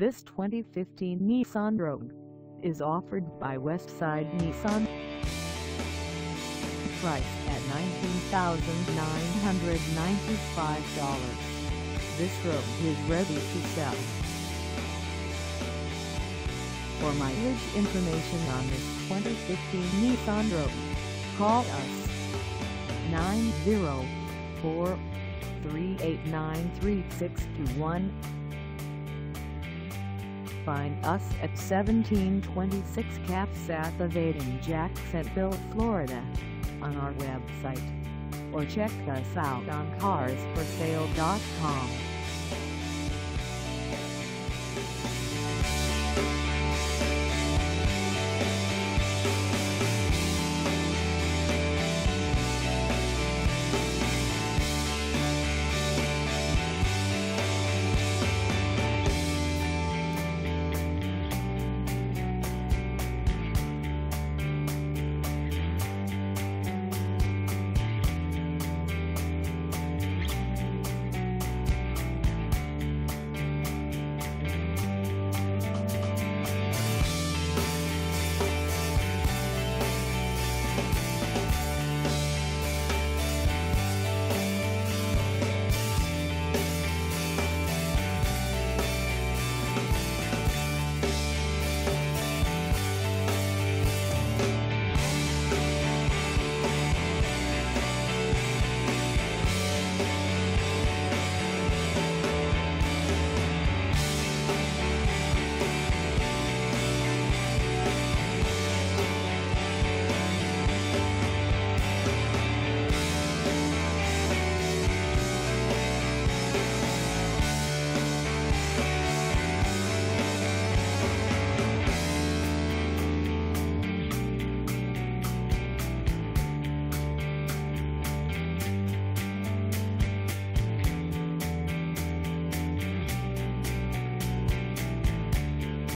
This 2015 Nissan Rogue is offered by Westside Nissan. Price at $19,995. This Rogue is ready to sell. For mileage information on this 2015 Nissan Rogue, call us 904 389 3621 Find us at 1726 Cassat Ave in Jacksonville, Florida on our website or check us out on carsforsale.com.